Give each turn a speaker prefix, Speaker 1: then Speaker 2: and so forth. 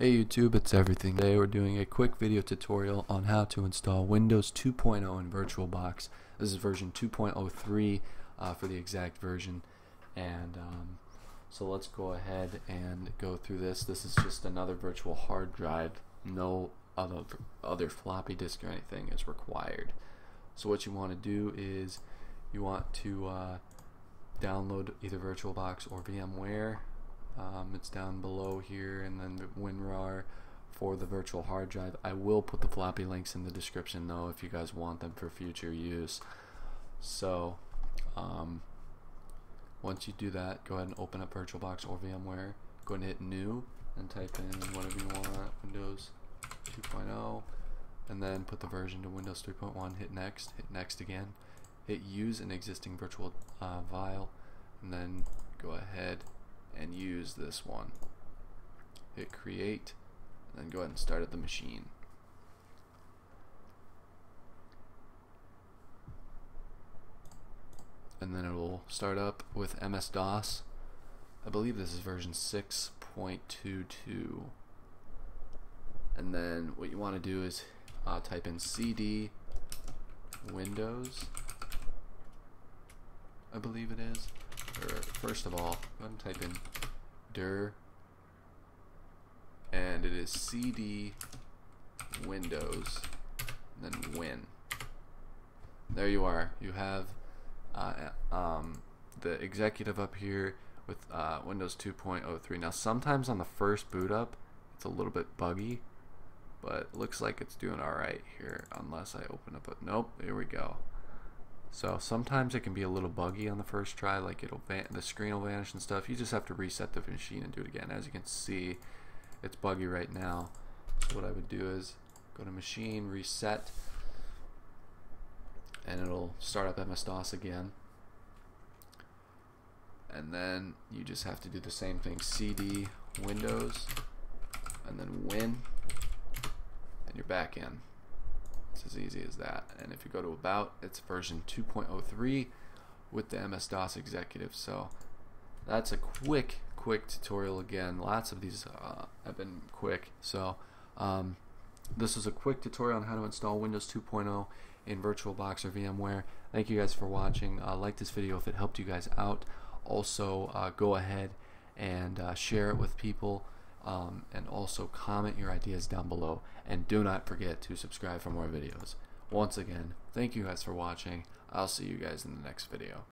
Speaker 1: Hey YouTube, it's everything. Today we're doing a quick video tutorial on how to install Windows 2.0 in VirtualBox. This is version 2.03 uh, for the exact version. And um, so let's go ahead and go through this. This is just another virtual hard drive. No other, other floppy disk or anything is required. So what you want to do is you want to uh, download either VirtualBox or VMware um, it's down below here, and then the WinRAR for the virtual hard drive. I will put the floppy links in the description though if you guys want them for future use. So, um, once you do that, go ahead and open up VirtualBox or VMware. Go ahead and hit New and type in whatever you want, Windows 2.0, and then put the version to Windows 3.1. Hit Next. Hit Next again. Hit Use an existing virtual uh, file, and then go ahead and use this one. Hit create, and then go ahead and start at the machine. And then it will start up with MS-DOS. I believe this is version 6.22. And then what you want to do is uh, type in CD Windows, I believe it is first of all, go ahead and type in dir and it is cd windows and then win. There you are. You have uh, um, the executive up here with uh, Windows 2.03. Now sometimes on the first boot up it's a little bit buggy but looks like it's doing alright here unless I open up a nope here we go so sometimes it can be a little buggy on the first try, like it'll the screen will vanish and stuff. You just have to reset the machine and do it again. As you can see, it's buggy right now. So what I would do is go to machine, reset, and it'll start up MS-DOS again. And then you just have to do the same thing, CD, Windows, and then Win, and you're back in. It's as easy as that. And if you go to About, it's version 2.03 with the MS-DOS Executive. So that's a quick, quick tutorial again. Lots of these uh, have been quick. So um, this is a quick tutorial on how to install Windows 2.0 in VirtualBox or VMware. Thank you guys for watching. Uh, like this video if it helped you guys out. Also, uh, go ahead and uh, share it with people um, and also comment your ideas down below. And do not forget to subscribe for more videos. Once again thank you guys for watching. I'll see you guys in the next video